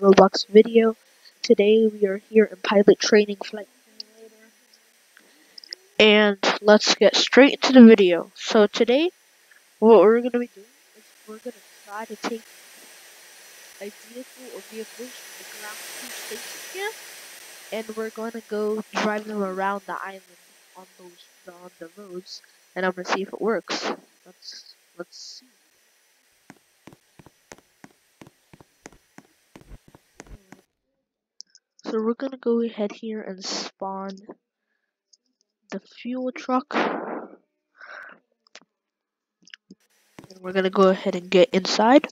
Roblox video. Today we are here in pilot training flight simulator. And let's get straight into the video. So today, what we're going to be doing is we're going to try to take a vehicle or vehicles from the ground to station here. And we're going to go drive them around the island on those on the roads. And I'm going to see if it works. Let's, let's see. So we're gonna go ahead here and spawn the fuel truck. And we're gonna go ahead and get inside.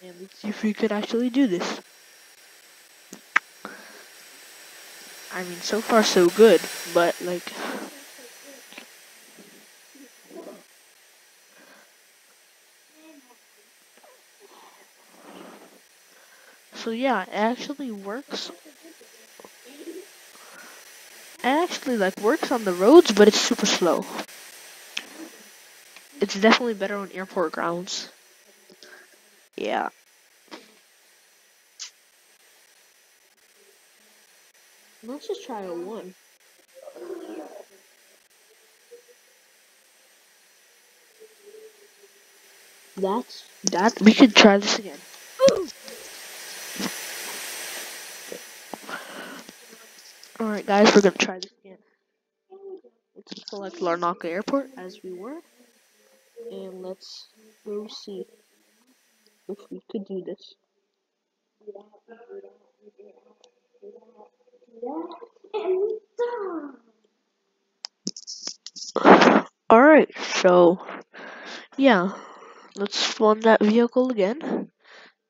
And let's see if we could actually do this. I mean, so far so good, but like, So yeah, it actually works. It actually like works on the roads, but it's super slow. It's definitely better on airport grounds. Yeah. Let's just try a one. That's that. We could try this again. Alright guys, we're gonna try this again. Let's select Larnaca Airport as we were. And let's go see if we could do this. Alright, so yeah, let's spawn that vehicle again.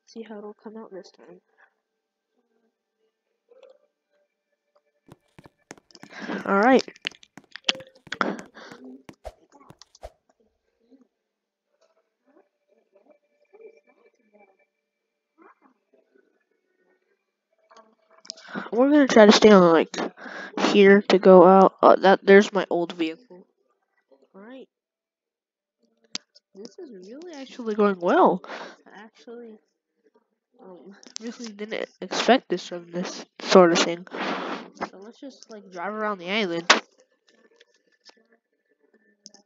See how it'll come out this time. Alright. We're gonna try to stay on like here to go out. Uh, that there's my old vehicle. Alright. This is really actually going well. I actually um really didn't expect this from this sort of thing. Let's just like drive around the island.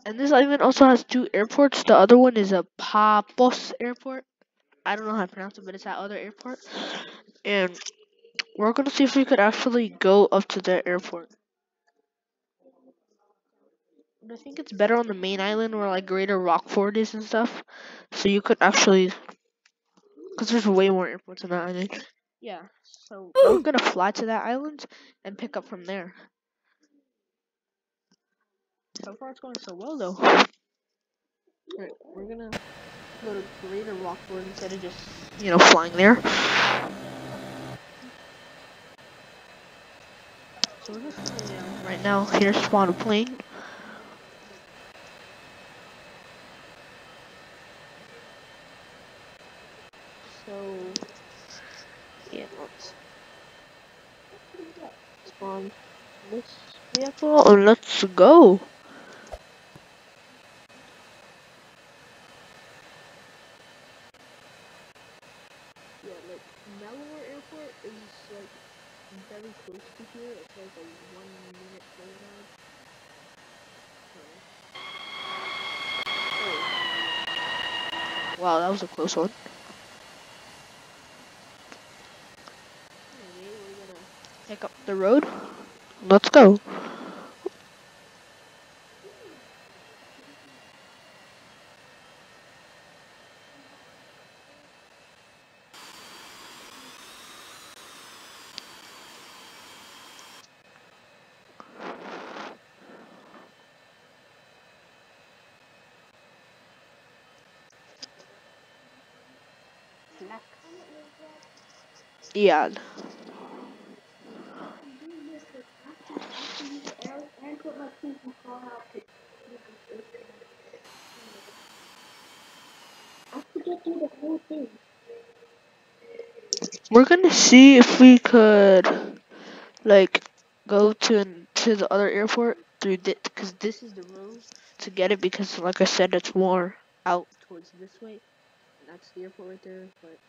And this island also has two airports. The other one is a Papos airport. I don't know how to pronounce it, but it's that other airport. And we're gonna see if we could actually go up to the airport. I think it's better on the main island where like Greater Rockford is and stuff. So you could actually, because there's way more airports on that island. Yeah, so we're gonna fly to that island and pick up from there. So far it's going so well though. Right, we're gonna go to Greater Rockford instead of just, you know, flying there. So we're just yeah, right now here spawn a plane. So yeah, let's spawn this vehicle and let's go. Yeah, like Malawar Airport is like very close to here. It's like a one minute plane ride. Oh. Wow, that was a close one. Anyway, we're gonna pick up the road. Let's go. Yeah. We're gonna see if we could, like, go to to the other airport through this because this is the road to get it because like I said it's more out towards this way. And that's the airport right there but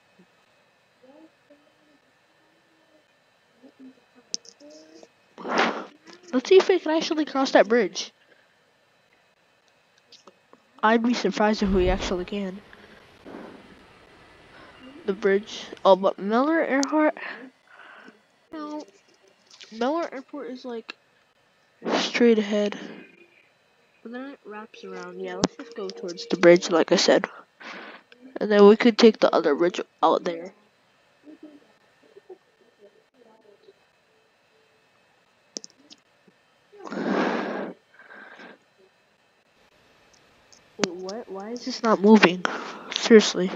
let's see if we can actually cross that bridge I'd be surprised if we actually can the bridge oh but Miller Earhart no Mellor Airport is like straight ahead and then it wraps around. Yeah, let's just go towards the bridge, like I said. And then we could take the other bridge out there. What? Why is this not moving? Seriously.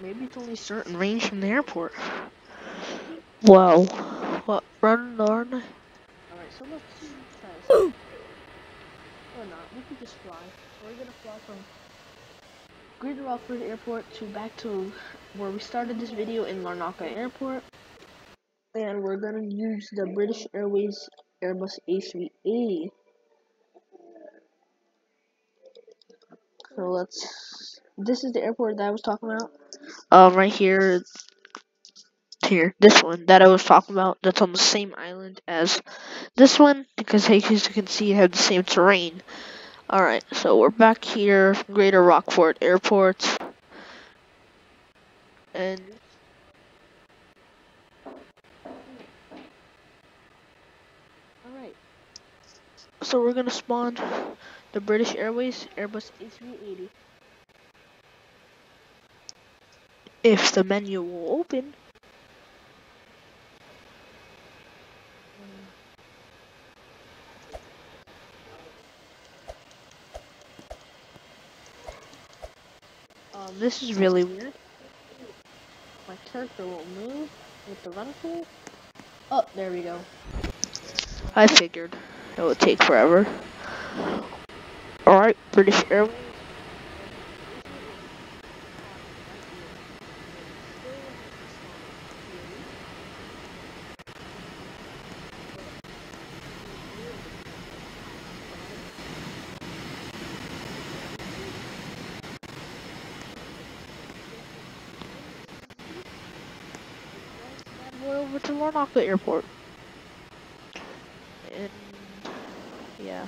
Maybe it's only certain range from the airport. Wow. What? Run, run. Alright, so let's try this. or not. We could just fly. We're gonna fly from Greater Rockford Airport to back to where we started this video in Larnaca Airport. And we're gonna use the British Airways Airbus A380. So let's. This is the airport that I was talking about. Um, right here, here, this one that I was talking about, that's on the same island as this one, because as you can see, it has the same terrain. Alright, so we're back here, Greater Rockford Airport. And So we're gonna spawn the British Airways Airbus A380. If the menu will open. Um, this is really weird. My character won't move with the tool. Oh, there we go. I figured it would take forever. Alright, British Airways. over to Larnaca Airport. And yeah,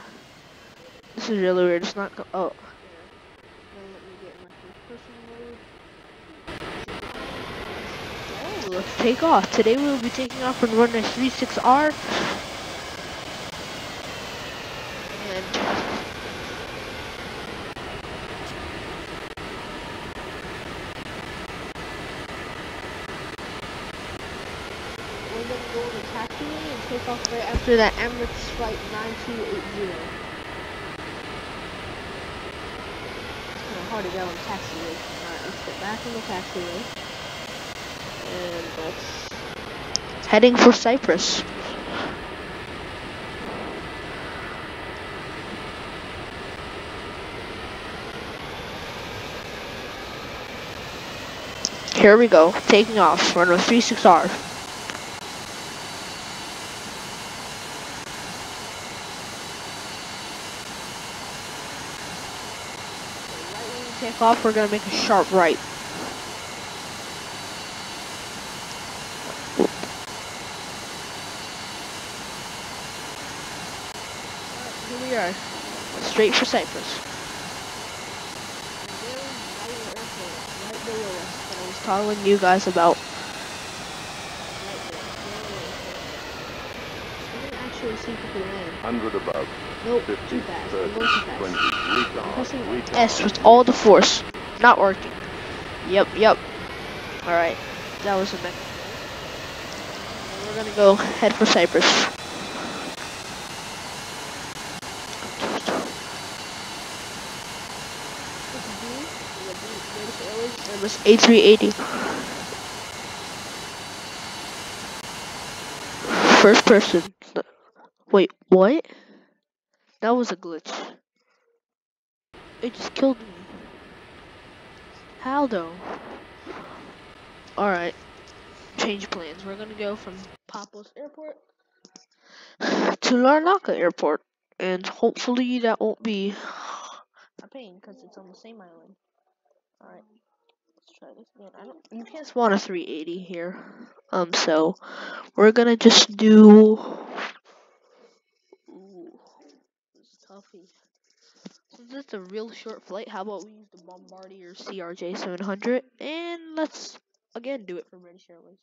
this is really weird. It's not. Go oh. Oh, let's take off. Today we'll be taking off from runway 36R. And we're gonna go to and take off right after that Emirates flight 9280. It's kind of hard to get on the taxiway. Alright, let's get back on the taxiway. And let's... Heading for Cyprus. Here we go, taking off, runway 36R. Take off, we're gonna make a sharp right. Here we are, straight for Cyprus. I was telling you guys about. Actually see if we can land. 100 above. Nope, 50, too fast. 30, I'm going too fast. 20, I'm retard, pressing. S with all the force. Not working. Yep, yep. Alright. That was a mech. We're gonna go head for Cyprus. Airbus A380. First person. Wait, what? That was a glitch. It just killed me. How though? Alright. change plans. We're gonna go from Papos Airport to Larnaca Airport, and hopefully that won't be a pain because it's on the same island. All right, let's try this again. I don't. You can't spawn a 380 here. Um, so we're gonna just do. Ooh, is. Since it's a real short flight, how about we use the Bombardier CRJ 700 and let's again do it for British Airways.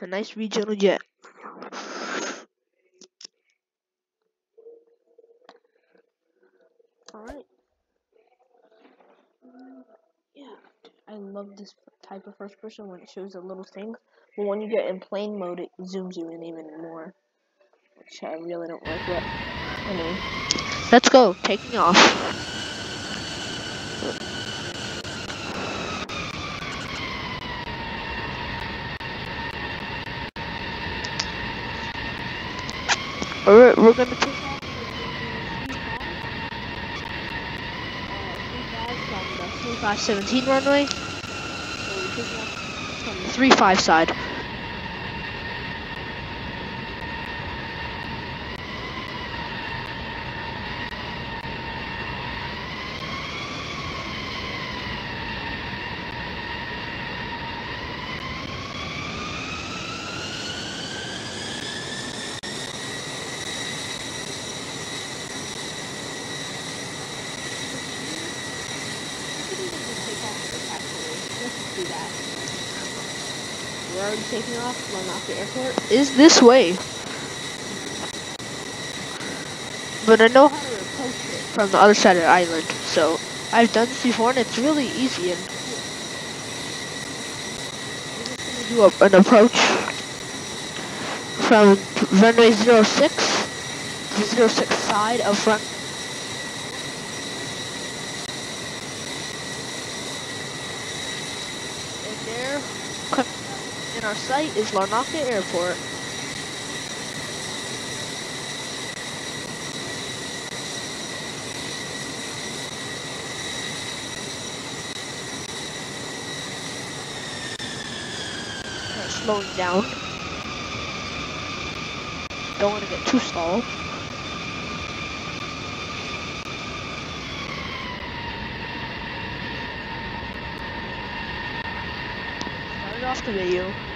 A nice regional jet. Alright. Yeah, I love this type of first person when it shows the little things. But when you get in plane mode, it zooms you in even more. Which I really don't like, but anyway. Let's go, taking off. Alright, we're gonna take off from the 3517 runway. So we take off from the 35 side. do that. We're already taking off Larnaca Airport. Is this way. But I know how to approach it from the other side of the island. So I've done this before and it's really easy and do an approach from runway 06 to 06 side of front and our site is Larnaca Airport. slowing down. Don't want to get too stalled. Started off the video.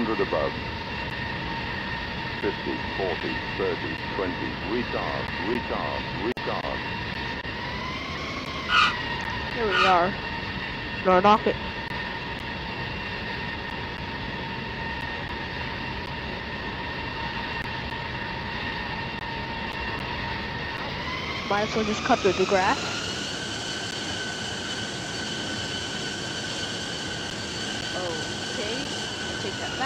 Hundred above. 50, 40, 30, 20, retard, retard, retard. Here we are. Narnocket. Might as well just cut through the grass. Okay, I'll take that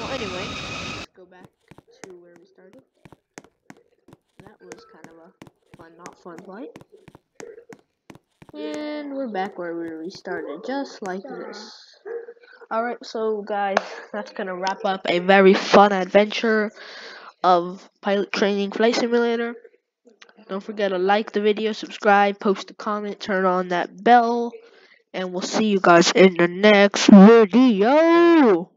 Well, anyway, let's go back to where we started. That was kind of a fun, not fun flight. And we're back where we restarted, just like this. Alright, so guys, that's gonna wrap up a very fun adventure of Pilot Training Flight Simulator. Don't forget to like the video, subscribe, post a comment, turn on that bell, and we'll see you guys in the next video.